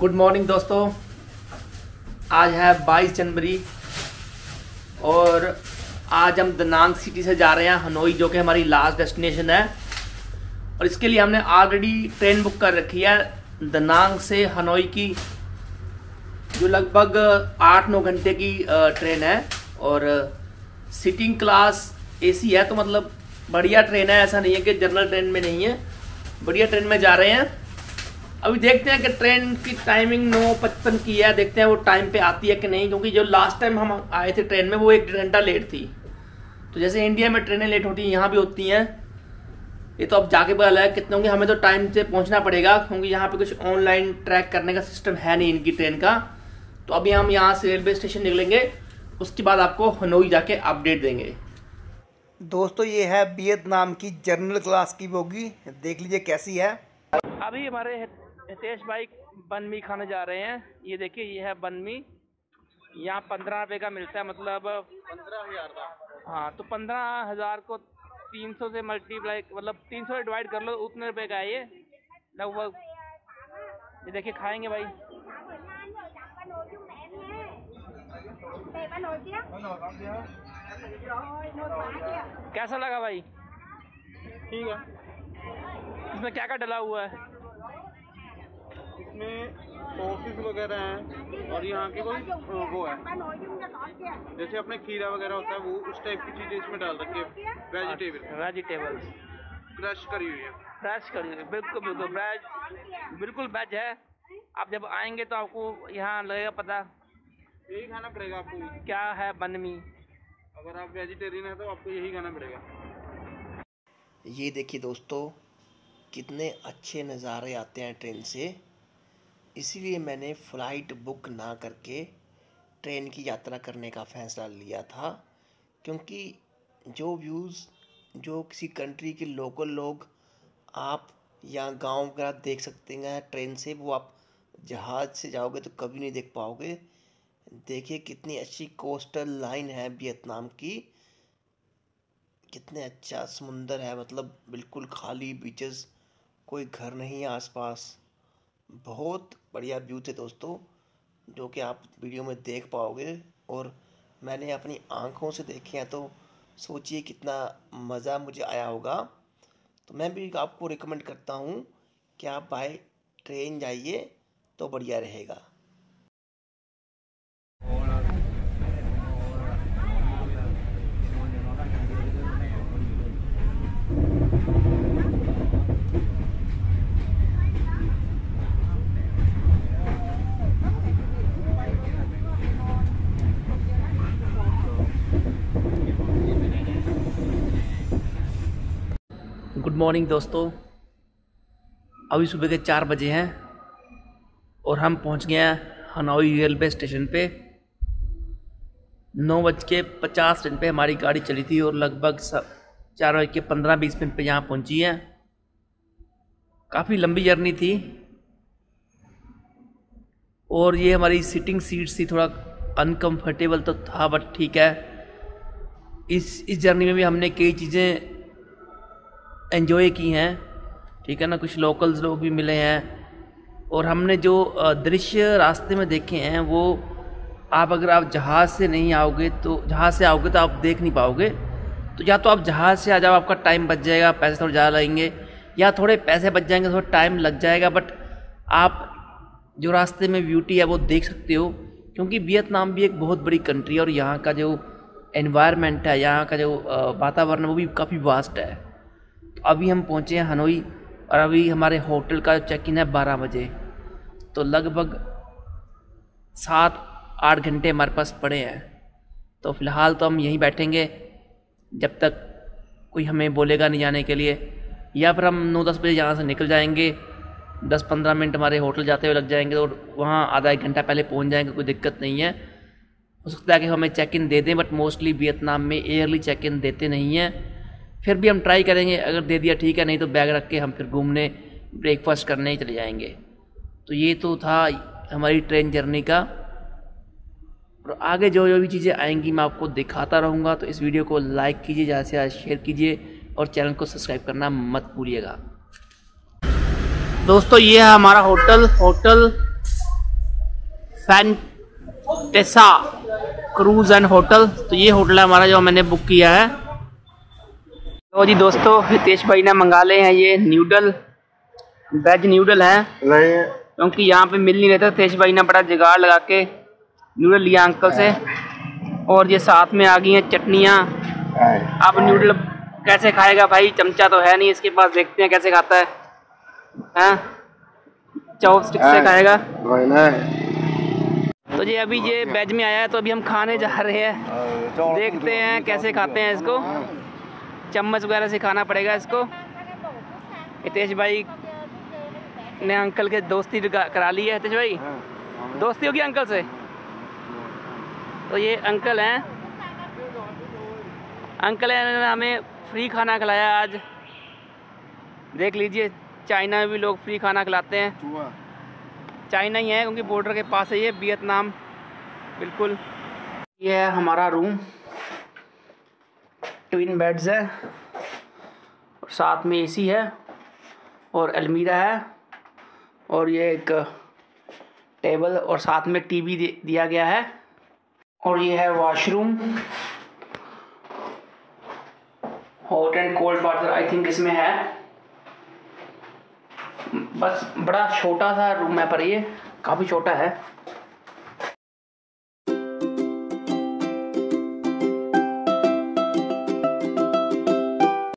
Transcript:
Good morning दोस्तों। आज है 22 जनवरी और आज हम दनांग सिटी से जा रहे हैं, हनोई, जो कि हमारी लास्ट डेस्टिनेशन है। और इसके लिए हमने ऑलरेडी ट्रेन बुक कर रखी है दनांग से हनोई की, जो लगभग आठ नौ घंटे की ट्रेन है। और सिटिंग क्लास एसी है तो मतलब बढ़िया ट्रेन है। ऐसा नहीं है कि जनरल ट्रेन में नहीं है। बढ़िया ट्रेन में जा रहे हैं। अभी देखते हैं कि ट्रेन की टाइमिंग नौ पचपन की है देखते हैं वो टाइम पे आती है कि नहीं क्योंकि जो लास्ट टाइम हम आए थे ट्रेन में वो एक घंटा लेट थी। तो जैसे इंडिया में ट्रेनें लेट होती हैं यहाँ भी होती हैं। ये तो अब जाके पता लगा कितने होंगे हमें तो टाइम से पहुँचना पड़ेगा क्योंकि यहाँ पर कुछ ऑनलाइन ट्रैक करने का सिस्टम है नहीं इनकी ट्रेन का। तो अभी हम यहाँ से रेलवे स्टेशन निकलेंगे उसके बाद आपको हनोई जाके अपडेट देंगे। दोस्तों ये है वियतनाम की जर्नल क्लास की बोगी। देख लीजिए कैसी है। अभी हमारे हितेश भाई बनमी खाने जा रहे हैं। ये देखिए ये है बनमी। यहाँ पंद्रह रुपये का मिलता है मतलब पंद्रह हज़ार का। हाँ तो पंद्रह हज़ार को तीन सौ से मल्टीप्लाई मतलब तीन सौ से डिवाइड कर लो उतने रुपए का है ये। लगभग। ये देखिए खाएँगे भाई। कैसा लगा भाई? ठीक है। इसमें क्या क्या डला हुआ है? इसमें सॉसेस वगैरह हैं और यहाँ की कोई वो है। जैसे अपने खीरा वगैरह होता है वो उस टाइप की चीज़ें इसमें डाल रखी है। वेजिटेबल वेजिटेबल्स क्रश करी हुई है। फ्रेश करी हुई है बिल्कुल बिल्कुल। वेज बिल्कुल वेज है। आप जब आएँगे तो आपको यहाँ लगेगा पता। यही खाना पड़ेगा आपको। क्या है बनमी? अगर आप वेजिटेरियन है तो आपको यही खाना पड़ेगा। ये देखिए दोस्तों कितने अच्छे नज़ारे आते हैं ट्रेन से। इसीलिए मैंने फ़्लाइट बुक ना करके ट्रेन की यात्रा करने का फ़ैसला लिया था, क्योंकि जो व्यूज़, जो किसी कंट्री के लोकल लोग आप या गाँव वगैरह देख सकते हैं ट्रेन से, वो आप जहाज़ से जाओगे तो कभी नहीं देख पाओगे। देखिए कितनी अच्छी कोस्टल लाइन है वियतनाम की, कितने अच्छा समुंदर है मतलब बिल्कुल खाली बीचेस कोई घर नहीं है आसपास। बहुत बढ़िया व्यू थे दोस्तों, जो कि आप वीडियो में देख पाओगे। और मैंने अपनी आँखों से देखे हैं तो सोचिए कितना मज़ा मुझे आया होगा। तो मैं भी आपको रिकमेंड करता हूँ कि आप बाय ट्रेन जाइए तो बढ़िया रहेगा। गुड मॉर्निंग दोस्तों। अभी सुबह के चार बजे हैं और हम पहुँच गए हैं हनोई रेलवे स्टेशन पे। नौ बज के पचास मिनट पे हमारी गाड़ी चली थी और लगभग चार बज के पंद्रह बीस मिनट पे यहाँ पहुँची है। काफ़ी लंबी जर्नी थी। और ये हमारी सीटिंग सीट्स थी, थोड़ा अनकंफर्टेबल तो था बट ठीक है। इस इस जर्नी में भी हमने कई चीज़ें एंजॉय की हैं, ठीक है ना? कुछ लोकल्स लोग भी मिले हैं। और हमने जो दृश्य रास्ते में देखे हैं, वो आप अगर आप जहाज़ से नहीं आओगे तो जहाज़ से आओगे तो आप देख नहीं पाओगे। तो या तो आप जहाज़ से आ जाओ, आपका टाइम बच जाएगा, पैसे थोड़े ज़्यादा लगेंगे, या थोड़े पैसे बच जाएँगे, थोड़ा टाइम लग जाएगा बट आप जो रास्ते में ब्यूटी है, वो देख सकते हो। क्योंकि वियतनाम भी एक बहुत बड़ी कंट्री है, और यहाँ का जो एनवायरनमेंट है, यहाँ का जो वातावरण है, वो भी काफ़ी वास्ट है। अभी हम पहुँचे हैं हनोई और अभी हमारे होटल का चेक इन है बारह बजे। तो लगभग सात, आठ घंटे हमारे पास पड़े हैं। तो फ़िलहाल तो हम यहीं बैठेंगे, जब तक कोई हमें बोलेगा नहीं जाने के लिए। या फिर हम नौ, दस बजे यहाँ से निकल जाएँगे, दस, पंद्रह मिनट हमारे होटल जाते हुए लग जाएँगे और वहाँ आधा एक घंटा पहले पहुँच जाएँगे, कोई दिक्कत नहीं है। हो सकता है कि हमें चेक इन दे दें बट मोस्टली वियतनाम में एयरली चेक इन देते नहीं हैं। फिर भी हम ट्राई करेंगे, अगर दे दिया ठीक है, नहीं तो बैग रख के हम फिर घूमने ब्रेकफास्ट करने ही चले जाएँगे। तो ये तो था हमारी ट्रेन जर्नी का। और आगे जो जो भी चीज़ें आएँगी मैं आपको दिखाता रहूँगा तो इस वीडियो को लाइक कीजिए, ज़्यादा से ज़्यादा शेयर कीजिए, और चैनल को सब्सक्राइब करना मत भूलिएगा। दोस्तों, ये है हमारा hotel hotel फैंटेसा cruise and hotel तो ये होटल है हमारा जो मैंने बुक किया है। तो जी दोस्तों हितेश भाई ने मंगा ले हैं ये न्यूडल वेज न्यूडल है। क्योंकि यहाँ पे मिल नहीं रहे थे हितेश भाई ने बड़ा जुगाड़ लगा के नूडल लिया अंकल से। और ये साथ में आ गई हैं चटनियाँ। अब नूडल कैसे खाएगा भाई? चमचा तो है नहीं इसके पास देखते हैं कैसे खाता है। हैं? चॉपस्टिक से खाएगा। तो जी अभी ये वेज में आया है तो अभी हम खाने जा रहे हैं। देखते हैं कैसे खाते हैं इसको। चम्मच वगैरह से खाना पड़ेगा इसको। हितेश भाई ने अंकल के दोस्ती करा ली है हितेश भाई? दोस्ती होगी अंकल से? तो ये अंकल हैं। अंकल ने हमें फ्री खाना खिलाया आज। देख लीजिए चाइना में भी लोग फ्री खाना खिलाते हैं। चाइना ही है क्योंकि बॉर्डर के पास है ये वियतनाम। बिल्कुल। ये है हमारा रूम। ट्विन बेड्स है। साथ में एसी है और अलमीरा है और ये एक टेबल और साथ में टीवी दिया गया है। और ये है washroom hot and cold water I think इसमें है। बस बड़ा छोटा सा रूम है पर ये, काफ़ी छोटा है।